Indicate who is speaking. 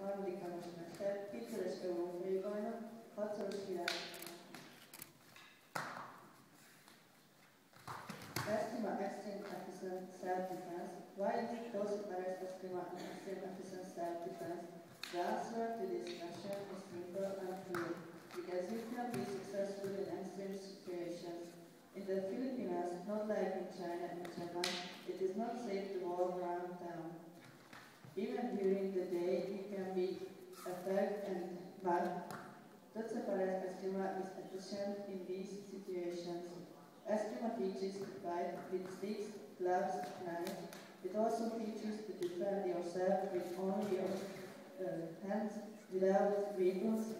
Speaker 1: harmadikra most mester, kétszeres európai bajnok, hatszoros király. Eskrima efficient self-defense. Why is those who are eskrima extreme efficient self-defense? The answer to this question is simple and clear. Because you can be successful in extreme situations. In the Philippines, not like in China and Japan, it is not safe to walk around town. Even during the day, you can be attacked and but Tatsaparas Eskrima is efficient in these situations. Eskrima teaches to fight with sticks, gloves, knives. It also teaches to defend yourself with only your uh, hands without weapons